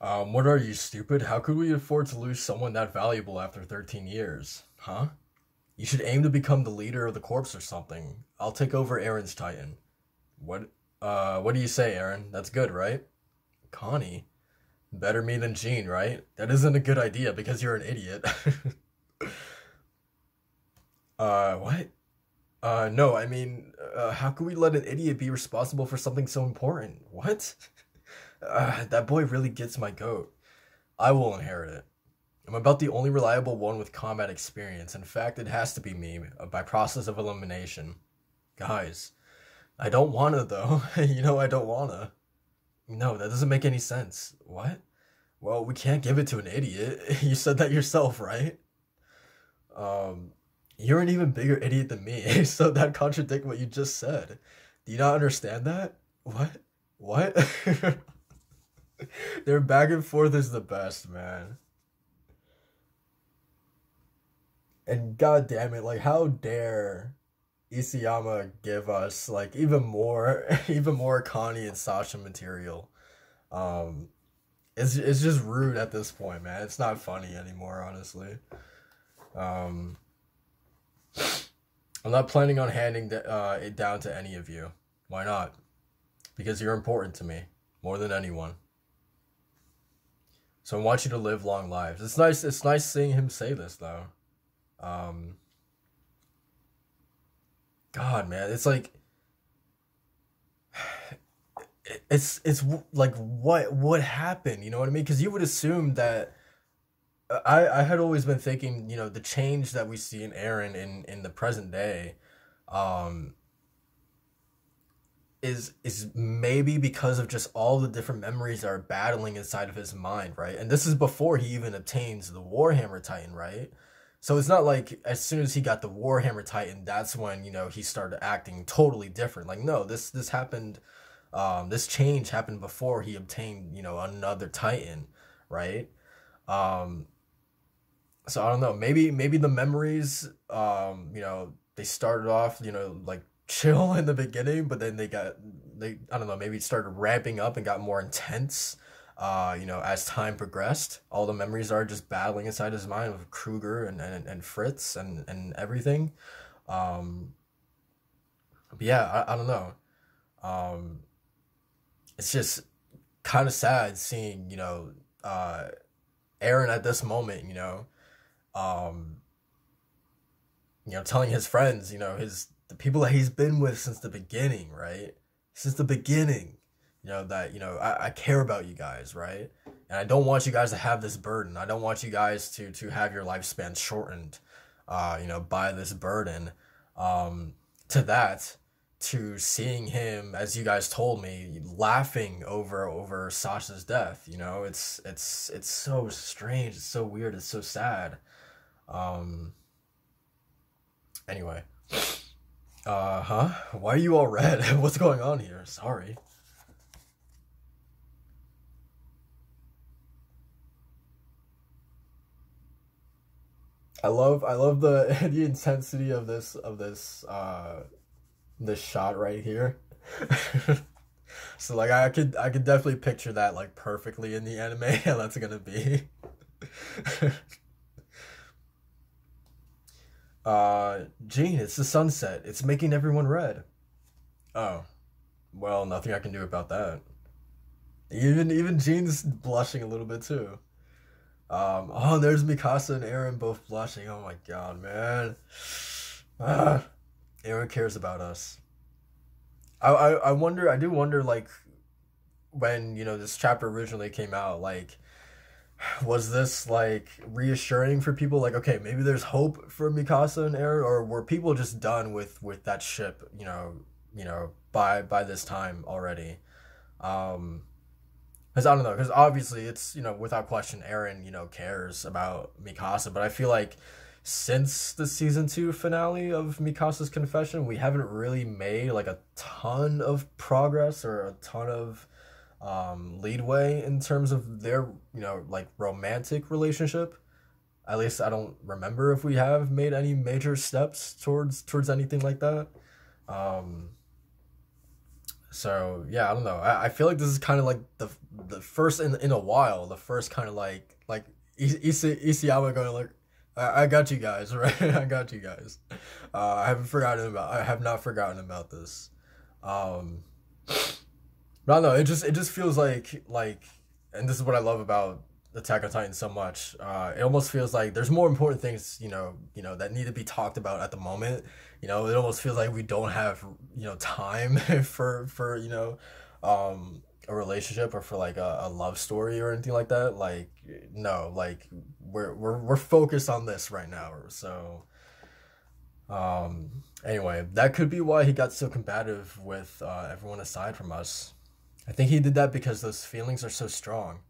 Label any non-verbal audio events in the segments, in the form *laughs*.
Um, what are you, stupid? How could we afford to lose someone that valuable after 13 years? Huh? You should aim to become the leader of the corps or something. I'll take over Eren's Titan. What, uh, what do you say, Eren? That's good, right? Connie? Better me than Jean, right? That isn't a good idea because you're an idiot. *laughs* uh, what? Uh, no, I mean, uh, how could we let an idiot be responsible for something so important? What? *laughs* Uh, that boy really gets my goat. I will inherit it. I'm about the only reliable one with combat experience. In fact, it has to be me, by process of elimination. Guys, I don't wanna though. *laughs* you know I don't wanna. No, that doesn't make any sense. What? Well, we can't give it to an idiot. *laughs* You said that yourself, right? Um, you're an even bigger idiot than me, *laughs* so that contradicts what you just said. Do you not understand that? What? What? *laughs* Their back and forth is the best, man. And god damn it, like how dare Isayama give us like even more *laughs* even more Connie and Sasha material. Um it's it's just rude at this point, man. It's not funny anymore, honestly. Um *sniffs* I'm not planning on handing uh, it down to any of you. Why not? Because you're important to me more than anyone. So I want you to live long lives. It's nice. It's nice seeing him say this though. Um, God, man, it's like *sighs* it's it's like what what happened? You know what I mean? Because you would assume that I I had always been thinking, you know, the change that we see in Eren in in the present day, um, is is maybe because of just all the different memories that are battling inside of his mind, right? And this is before he even obtains the Warhammer Titan, right? So it's not like as soon as he got the Warhammer Titan, that's when you know he started acting totally different. Like no, this this happened, um, this change happened before he obtained you know another Titan, right? Um, so I don't know. Maybe maybe the memories, um, you know, they started off you know like chill in the beginning, but then they got they I don't know maybe started ramping up and got more intense uh, you know, as time progressed, all the memories are just battling inside his mind with Kruger and, and, and Fritz and, and everything. Um, but yeah, I, I don't know. Um, it's just kind of sad seeing, you know, uh, Eren at this moment, you know, um, you know, telling his friends, you know, his the people that he's been with since the beginning, right? Since the beginning you know that you know I, I care about you guys right? And i don't want you guys to have this burden. I don't want you guys to to have your lifespan shortened uh you know by this burden um to that to seeing him as you guys told me laughing over over sasha's death you know? It's it's it's so strange. It's so weird. It's so sad. Um anyway uh huh why are you all red *laughs* what's going on here sorry I love I love the *laughs* the intensity of this of this uh this shot right here. *laughs* so like I could I could definitely picture that like perfectly in the anime how that's gonna be. Uh Jean, it's the sunset. It's making everyone red. Oh. Well, nothing I can do about that. Even even Jean's blushing a little bit too. Um, oh, there's Mikasa and Eren both blushing. Oh my god, man. Ah, Eren cares about us. I, I, I wonder, I do wonder, like, when, you know, this chapter originally came out, like, was this, like, reassuring for people? Like, okay, maybe there's hope for Mikasa and Eren, or were people just done with, with that ship, you know, you know, by, by this time already? Um, because I don't know, because obviously it's you know without question, Eren you know cares about Mikasa, but I feel like since the season two finale of Mikasa's confession, we haven't really made like a ton of progress or a ton of um, leadway in terms of their you know like romantic relationship. At least I don't remember if we have made any major steps towards towards anything like that. Um, so yeah, I don't know. I, I feel like this is kind of like the the first in in a while, the first kind of like like Isayama going like, I, I got you guys, *laughs* right? I got you guys. Uh, I haven't forgotten about. I have not forgotten about this. Um, but I. It just it just feels like like, and this is what I love about Attack on Titan so much. Uh, it almost feels like there's more important things, you know, you know, that need to be talked about at the moment. You know, it almost feels like we don't have, you know, time *laughs* for for you know, um, a relationship or for like a, a love story or anything like that. Like, no, like we're we're we're focused on this right now. So, um, anyway, that could be why he got so combative with uh, everyone aside from us. I think he did that because those feelings are so strong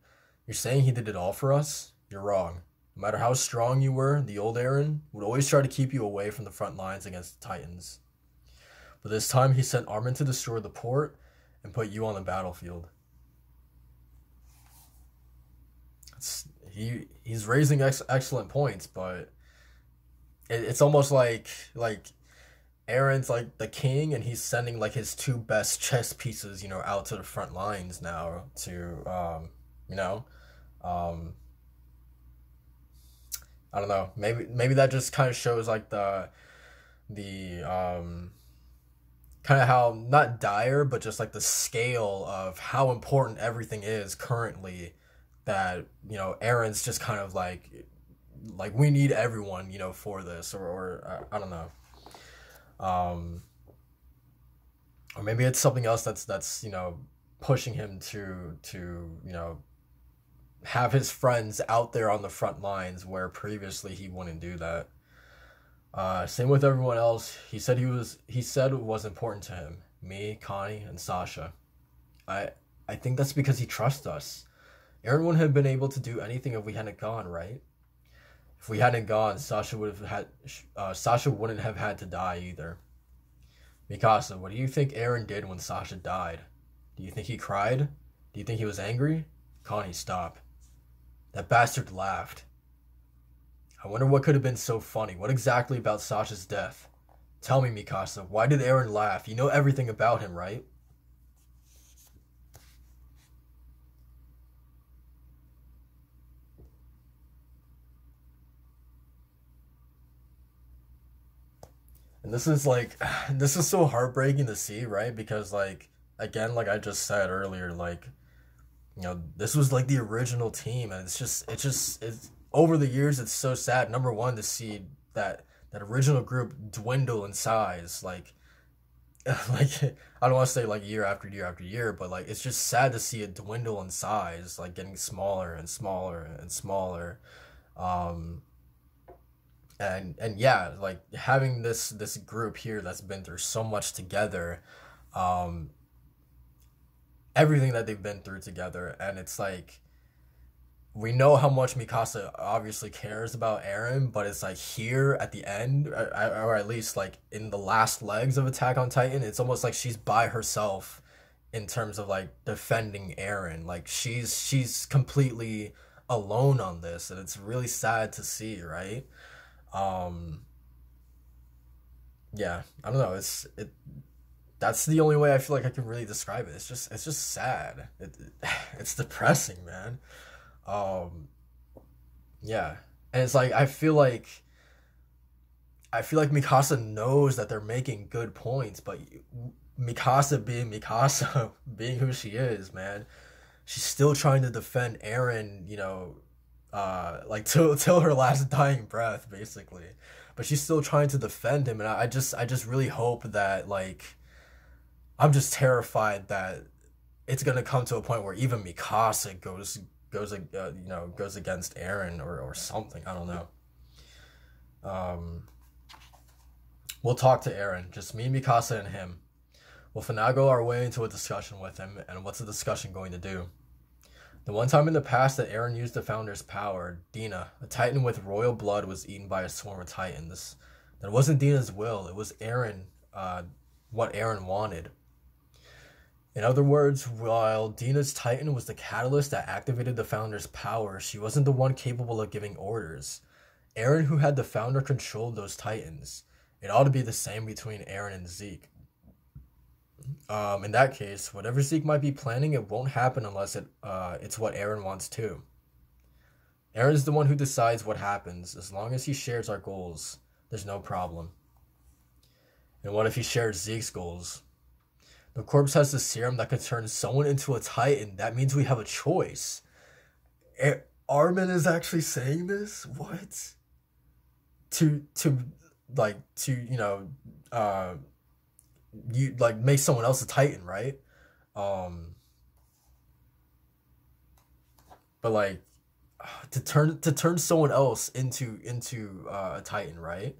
you're saying he did it all for us? You're wrong. No matter how strong you were, the old Eren would always try to keep you away from the front lines against the Titans. But this time he sent Armin to destroy the port and put you on the battlefield. It's, he he's raising ex- excellent points, but it, it's almost like like Eren's like the king, and he's sending like his two best chess pieces, you know, out to the front lines now to um, you know um, I don't know. Maybe maybe that just kind of shows like the the um, kind of how not dire, but just like the scale of how important everything is currently. That you know, Eren's just kind of like like we need everyone you know for this, or or uh, I don't know. Um, or maybe it's something else that's that's you know pushing him to to you know have his friends out there on the front lines where previously he wouldn't do that. Uh, same with everyone else. He said he was he said it was important to him. Me, Connie, and Sasha. I I think that's because he trusts us. Eren wouldn't have been able to do anything if we hadn't gone, right? If we hadn't gone, Sasha would have had uh, Sasha wouldn't have had to die either. Mikasa, what do you think Eren did when Sasha died? Do you think he cried? Do you think he was angry? Connie, stop. That bastard laughed. I wonder what could have been so funny. What exactly about Sasha's death? Tell me, Mikasa, why did Eren laugh? You know everything about him, right? And this is like, *sighs* this is so heartbreaking to see, right? Because, like, again, like I just said earlier, like, you know, this was like the original team, and it's just, it's just, it's over the years, it's so sad. Number one, to see that that original group dwindle in size, like, *laughs* like I don't want to say like year after year after year, but like it's just sad to see it dwindle in size, like getting smaller and smaller and smaller. Um, and and yeah, like having this this group here that's been through so much together, um, everything that they've been through together and it's like we know how much Mikasa obviously cares about Eren but it's like here at the end, or, or, at least like in the last legs of Attack on Titan, it's almost like she's by herself in terms of like defending Eren Like she's she's completely alone on this, and it's really sad to see, right? Um, yeah, I don't know. It's it that's the only way I feel like I can really describe it. It's just it's just sad. It, *sighs* it's depressing, man. Um yeah. And it's like I feel like I feel like Mikasa knows that they're making good points, but Mikasa being Mikasa, *laughs* being who she is, man, she's still trying to defend Eren, you know, uh like *laughs* till till her last dying breath basically. But she's still trying to defend him and I, I just I just really hope that like I'm just terrified that it's gonna come to a point where even Mikasa goes goes uh, you know goes against Eren or or something. I don't know. Um, we'll talk to Eren, just me, Mikasa, and him. We'll finagle our way into a discussion with him, and what's the discussion going to do? The one time in the past that Eren used the Founder's power, Dina, a Titan with royal blood, was eaten by a swarm of Titans. That wasn't Dina's will; it was Eren, uh, what Eren wanted. In other words, while Dina's Titan was the catalyst that activated the Founder's power, she wasn't the one capable of giving orders. Eren, who had the Founder, controlled those Titans. It ought to be the same between Eren and Zeke. Um, in that case, whatever Zeke might be planning, it won't happen unless it uh, it's what Eren wants too. Eren's the one who decides what happens. As long as he shares our goals, there's no problem. And what if he shares Zeke's goals? The corpse has the serum that could turn someone into a titan. That means we have a choice. Armin is actually saying this? What? To to like to, you know, uh you like make someone else a titan, right? Um but like *sighs* to turn to turn someone else into into uh, a titan, right?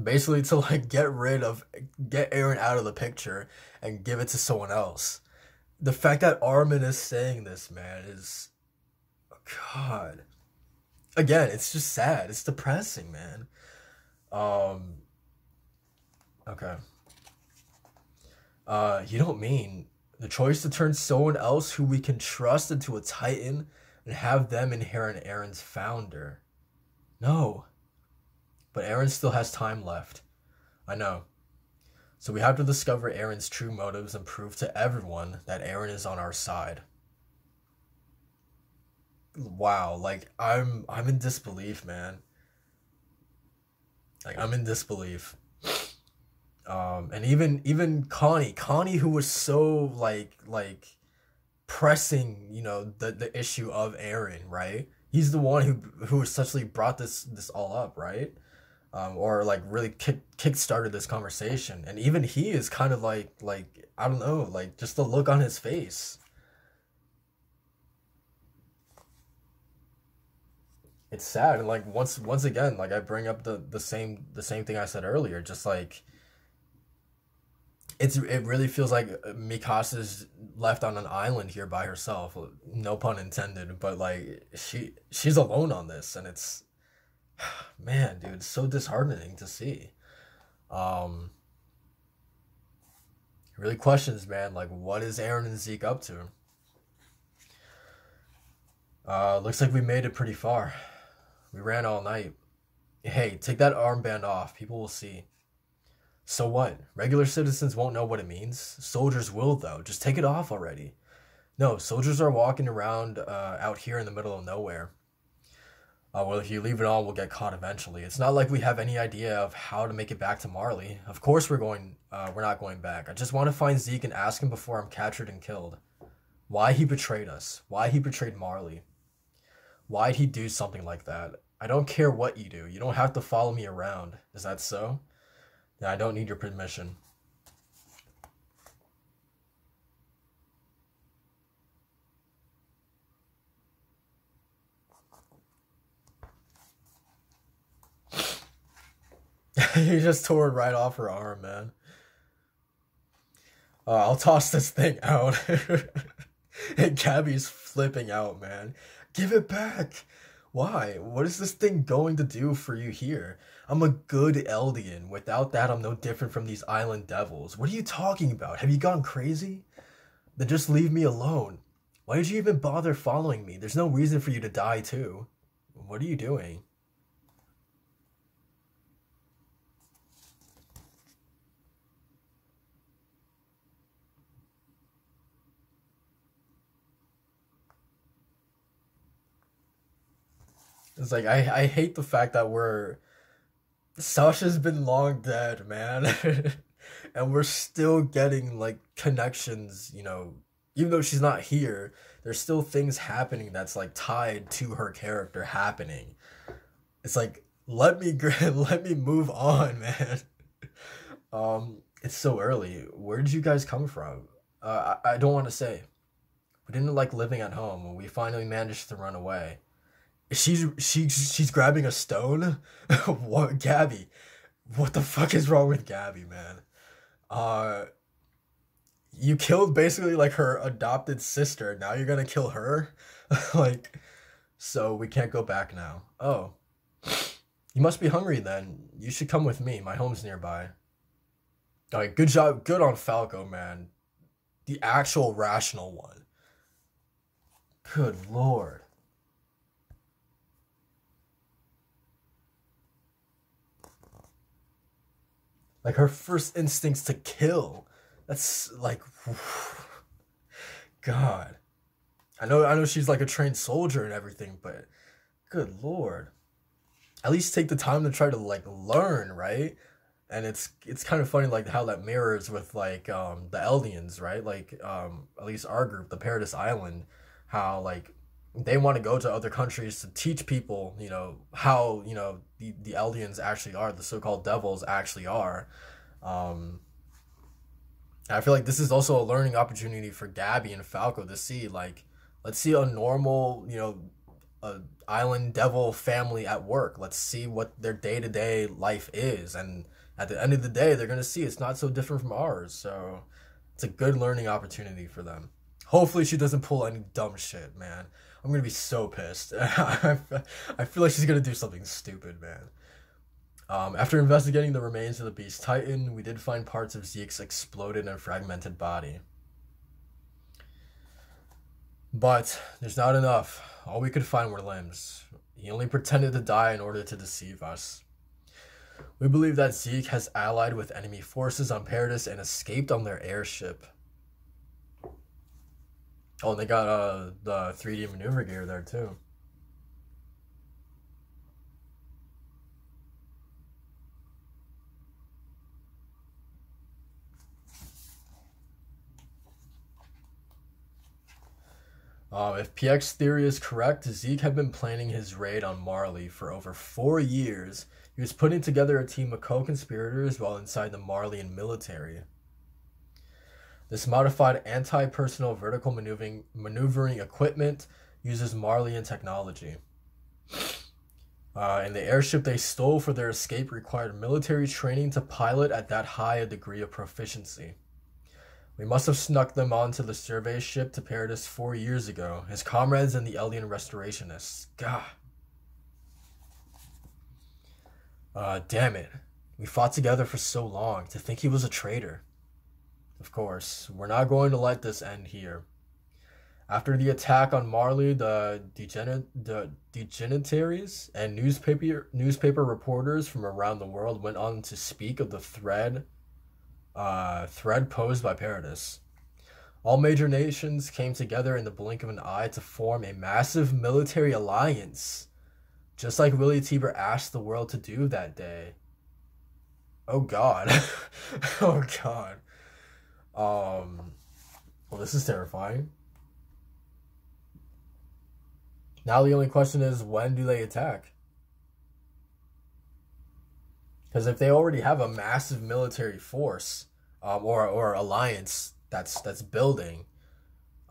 Basically *laughs* to like get rid of get Eren out of the picture and give it to someone else. The fact that Armin is saying this, man, is God. Again, it's just sad. It's depressing, man. Um Okay. Uh you don't mean the choice to turn someone else who we can trust into a titan and have them inherit Eren's founder. No. But Eren still has time left. I know. So we have to discover Eren's true motives and prove to everyone that Eren is on our side. Wow, like I'm I'm in disbelief, man. Like I'm in disbelief. Um and even even Connie, Connie who was so like like pressing, you know, the the issue of Eren, right? He's the one who who essentially brought this this all up, right? Um, or like really kick kick started this conversation, and even he is kind of like like I don't know, like just the look on his face. It's sad, and like once once again, like I bring up the the same the same thing I said earlier, just like it's it really feels like Mikasa's left on an island here by herself. No pun intended, but like she she's alone on this, and it's *sighs* man, dude, it's so disheartening to see. Um, really questions, man. Like, what is Eren and Zeke up to? Uh, looks like we made it pretty far. We ran all night. Hey, take that armband off. People will see. So what? Regular citizens won't know what it means. Soldiers will, though. Just take it off already. No, soldiers are walking around uh, out here in the middle of nowhere. Uh, well, if you leave it on, we'll get caught eventually. It's not like we have any idea of how to make it back to Marley. Of course, we're going. Uh, we're not going back. I just want to find Zeke and ask him before I'm captured and killed. Why he betrayed us? Why he betrayed Marley? Why'd he do something like that? I don't care what you do. You don't have to follow me around. Is that so? I don't need your permission. *laughs* he just tore it right off her arm, man. Uh, I'll toss this thing *laughs* out. *laughs* and Gabi's flipping out, man. Give it back. Why? What is this thing going to do for you here? I'm a good Eldian. Without that, I'm no different from these island devils. What are you talking about? Have you gone crazy? Then just leave me alone. Why did you even bother following me? There's no reason for you to die, too. What are you doing? It's like I I hate the fact that we're Sasha's been long dead, man. *laughs* and we're still getting like connections, you know, even though she's not here, there's still things happening that's like tied to her character happening. It's like let me *laughs* let me move on, man. *laughs* Um it's so early. Where did you guys come from? Uh, I, I don't want to say. We didn't like living at home when we finally managed to run away. She's she's she's grabbing a stone. *laughs* what, Gabi? What the fuck is wrong with Gabi, man? Uh, you killed basically like her adopted sister. Now you're gonna kill her, *laughs* like, so we can't go back now. Oh, you must be hungry then. You should come with me. My home's nearby. All right, good job. Good on Falco, man. The actual rational one. Good lord. Like her first instinct's to kill. That's like, *sighs* God. I know, I know she's like a trained soldier and everything, but good lord. At least take the time to try to like learn, right? And it's it's kind of funny like how that mirrors with like um the Eldians, right? Like um at least our group, the Paradise Island, how like they want to go to other countries to teach people, you know, how, you know, the, the Eldians actually are, the so called devils actually are. Um, I feel like this is also a learning opportunity for Gabi and Falco to see, like, let's see a normal, you know, a island devil family at work. Let's see what their day to day life is. And at the end of the day, they're going to see it's not so different from ours. So it's a good learning opportunity for them. Hopefully, she doesn't pull any dumb shit, man. I'm gonna be so pissed. *laughs* I feel like she's gonna do something stupid, man. Um, after investigating the remains of the beast titan, we did find parts of Zeke's exploded and fragmented body. But there's not enough. All we could find were limbs. He only pretended to die in order to deceive us. We believe that Zeke has allied with enemy forces on Paradis and escaped on their airship. Oh, and they got uh the 3D maneuver gear there too. Uh, if PX theory is correct, Zeke had been planning his raid on Marley for over four years. He was putting together a team of co-conspirators while inside the Marleyan military. This modified anti-personnel vertical maneuvering, maneuvering equipment uses Marleyan technology. Uh, and the airship they stole for their escape required military training to pilot at that high a degree of proficiency. We must have snuck them onto the survey ship to Paradis four years ago, his comrades and the Eldian restorationists. God. Uh, damn it. We fought together for so long. To think he was a traitor. Of course, we're not going to let this end here. After the attack on Marley, the, degener- the degenitaries and newspaper newspaper reporters from around the world went on to speak of the thread uh, thread posed by Paradis. All major nations came together in the blink of an eye to form a massive military alliance, just like Willy Tybur asked the world to do that day. Oh God. *laughs* oh God. Um, well, this is terrifying. Now the only question is when do they attack? Because if they already have a massive military force um, or or alliance that's that's building,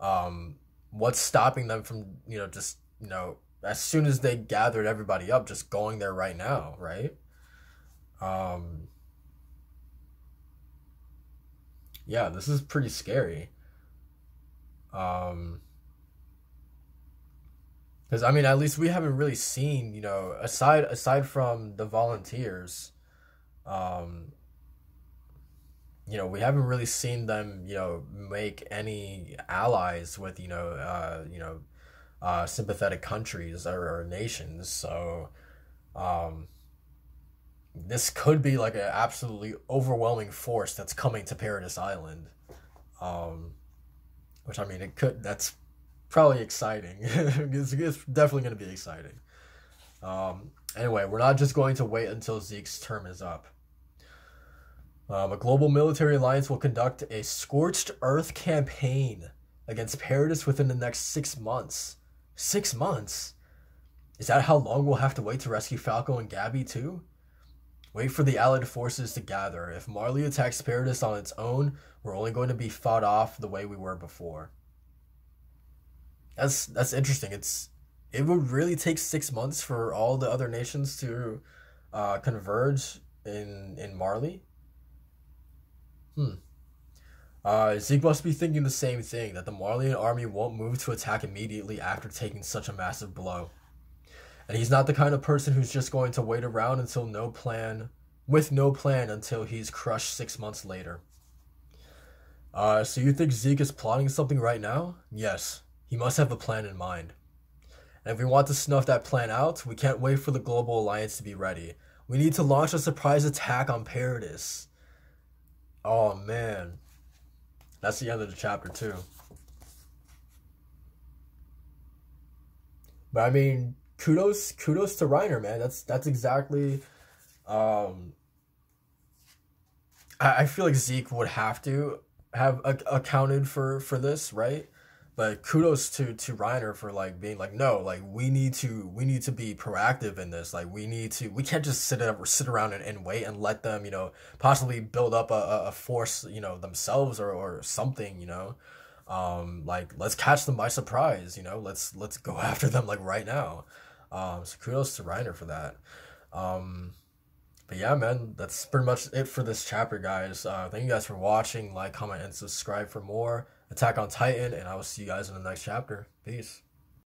um, what's stopping them from you know just you know as soon as they gathered everybody up, just going there right now, right? Um, yeah, this is pretty scary. Um, because I mean, at least we haven't really seen, you know, aside aside from the volunteers, um, you know, we haven't really seen them, you know, make any allies with, you know, uh, you know, uh, sympathetic countries or, or nations. So, um, this could be like an absolutely overwhelming force that's coming to Paradis Island. Um, which I mean, it could. That's probably exciting. *laughs* it's, it's definitely going to be exciting. Um, anyway, we're not just going to wait until Zeke's term is up. Um, a global military alliance will conduct a scorched earth campaign against Paradis within the next six months. Six months? Is that how long we'll have to wait to rescue Falco and Gabi too? Wait for the allied forces to gather. If Marley attacks Paradis on its own, we're only going to be fought off the way we were before. That's that's interesting. It's it would really take six months for all the other nations to uh, converge in in Marley. Hmm. Uh, Zeke must be thinking the same thing that the Marleyan army won't move to attack immediately after taking such a massive blow. And he's not the kind of person who's just going to wait around until no plan, with no plan until he's crushed six months later. Uh, so you think Zeke is plotting something right now? Yes, he must have a plan in mind. And if we want to snuff that plan out, we can't wait for the Global Alliance to be ready. We need to launch a surprise attack on Paradis. Oh man. That's the end of the chapter too. But I mean, kudos kudos to Reiner, man. That's that's exactly um I, I feel like Zeke would have to have a, accounted for for this, right? But kudos to to Reiner for like being like, no, like we need to we need to be proactive in this. Like we need to we can't just sit up sit around and, and wait and let them, you know, possibly build up a, a force, you know, themselves or, or something, you know. Um, like let's catch them by surprise, you know, let's let's go *laughs* after them like right now. Um, so kudos to Reiner for that. Um, but yeah, man, that's pretty much it for this chapter, guys. Uh, thank you guys for watching. Like, comment, and subscribe for more Attack on Titan, and I will see you guys in the next chapter. Peace.